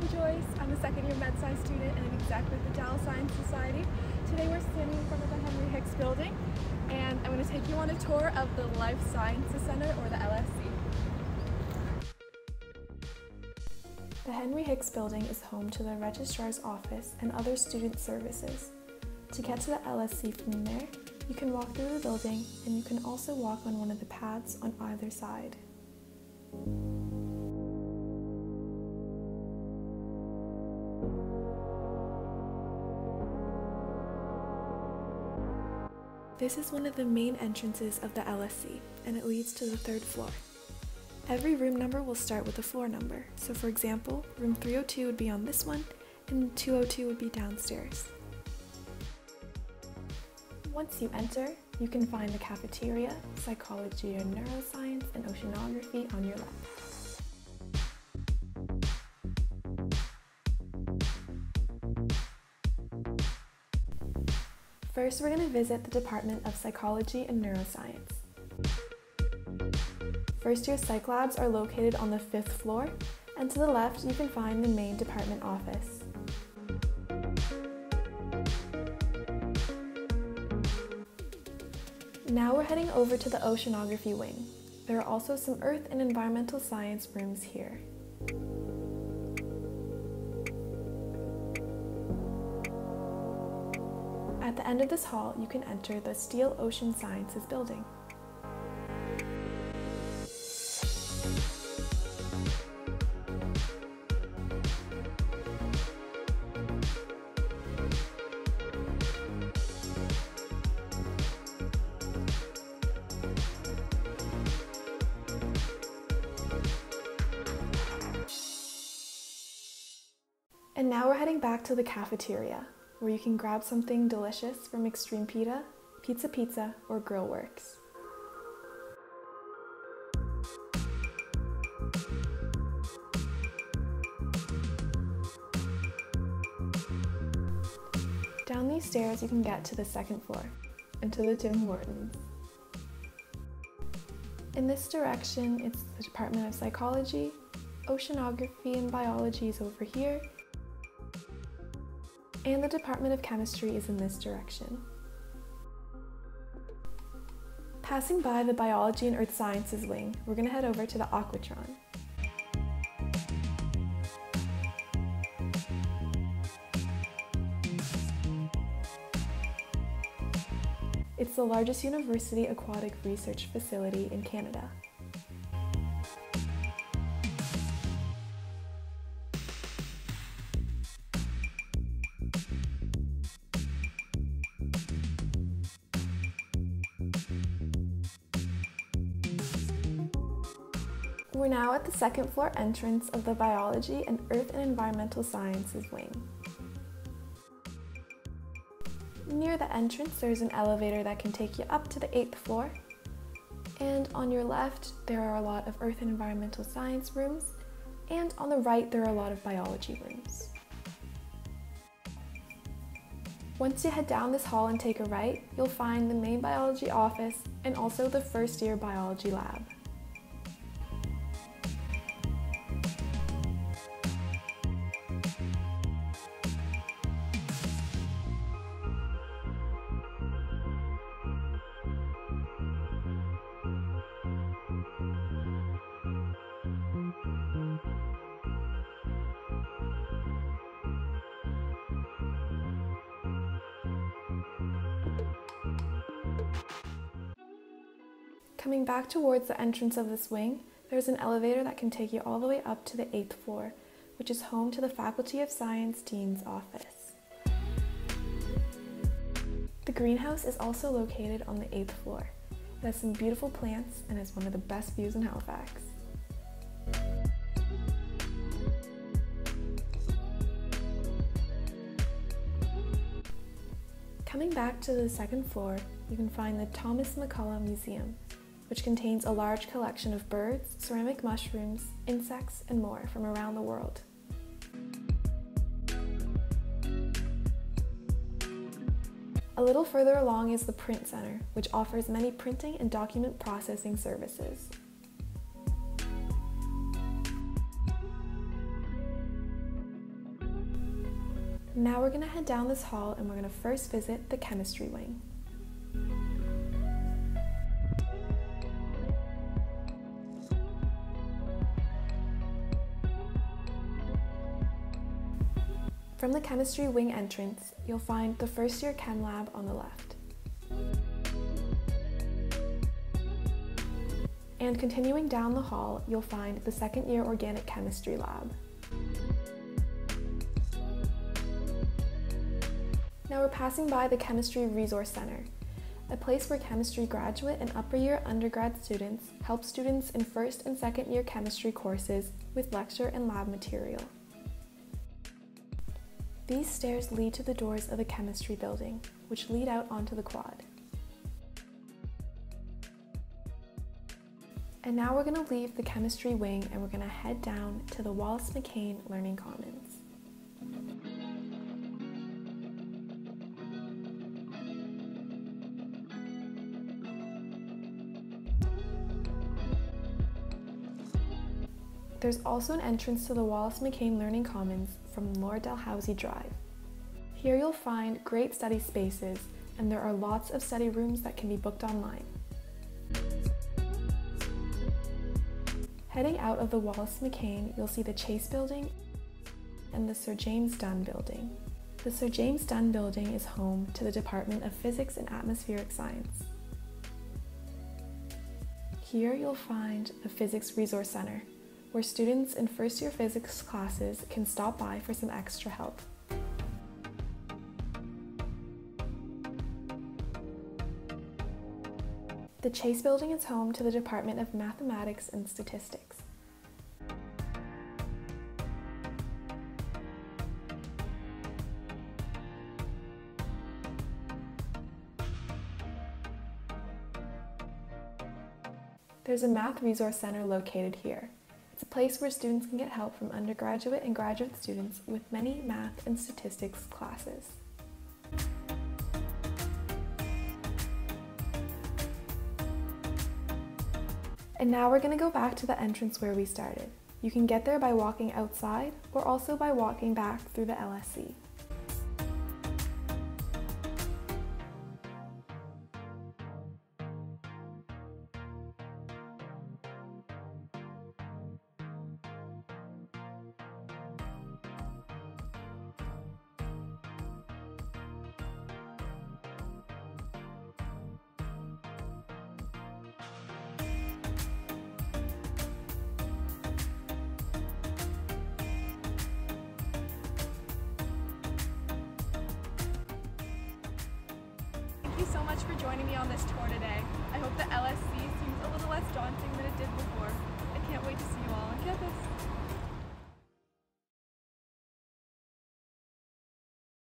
I'm Joyce. I'm a second year med sci student and an exec with the Dallas Science Society. Today we're standing in front of the Henry Hicks building and I'm going to take you on a tour of the Life Sciences Center or the LSC. The Henry Hicks building is home to the registrar's office and other student services. To get to the LSC from there, you can walk through the building and you can also walk on one of the paths on either side. This is one of the main entrances of the LSC, and it leads to the third floor. Every room number will start with a floor number, so for example, room 302 would be on this one, and 202 would be downstairs. Once you enter, you can find the cafeteria, psychology and neuroscience, and oceanography on your left. First, we're going to visit the Department of Psychology and Neuroscience. First year psych labs are located on the fifth floor, and to the left you can find the main department office. Now we're heading over to the oceanography wing. There are also some earth and environmental science rooms here. At the end of this hall, you can enter the Steele Ocean Sciences building. And now we're heading back to the cafeteria, where you can grab something delicious from Extreme Pita, Pizza Pizza, or Grillworks. Down these stairs you can get to the second floor, and to the Tim Hortons. In this direction, it's the Department of Psychology, Oceanography and Biology is over here, and the Department of Chemistry is in this direction. Passing by the Biology and Earth Sciences wing, we're going to head over to the Aquatron. It's the largest university aquatic research facility in Canada. We're now at the second floor entrance of the Biology and Earth and Environmental Sciences wing. Near the entrance, there's an elevator that can take you up to the 8th floor. And on your left, there are a lot of Earth and Environmental Science rooms. And on the right, there are a lot of biology rooms. Once you head down this hall and take a right, you'll find the main biology office and also the first year biology lab. Coming back towards the entrance of this wing, there's an elevator that can take you all the way up to the 8th floor, which is home to the Faculty of Science Dean's office. The greenhouse is also located on the 8th floor. It has some beautiful plants and has one of the best views in Halifax. Coming back to the second floor, you can find the Thomas McCulloch Museum, which contains a large collection of birds, ceramic mushrooms, insects, and more from around the world. A little further along is the Print Center, which offers many printing and document processing services. Now we're going to head down this hall and we're going to first visit the chemistry wing. From the chemistry wing entrance, you'll find the first year chem lab on the left. And continuing down the hall, you'll find the second year organic chemistry lab. Now we're passing by the Chemistry Resource Center, a place where chemistry graduate and upper year undergrad students help students in first and second year chemistry courses with lecture and lab material. These stairs lead to the doors of the chemistry building, which lead out onto the quad. And now we're going to leave the chemistry wing and we're going to head down to the Wallace McCain Learning Commons. There's also an entrance to the Wallace McCain Learning Commons from Lord Dalhousie Drive. Here you'll find great study spaces and there are lots of study rooms that can be booked online. Heading out of the Wallace McCain, you'll see the Chase Building and the Sir James Dunn Building. The Sir James Dunn Building is home to the Department of Physics and Atmospheric Science. Here you'll find the Physics Resource Center, where students in first year physics classes can stop by for some extra help. The Chase Building is home to the Department of Mathematics and Statistics. There's a Math Resource Center located here. Place where students can get help from undergraduate and graduate students with many math and statistics classes. And now we're going to go back to the entrance where we started. You can get there by walking outside or also by walking back through the LSC. So much for joining me on this tour today. I hope the LSC seems a little less daunting than it did before. I can't wait to see you all on campus.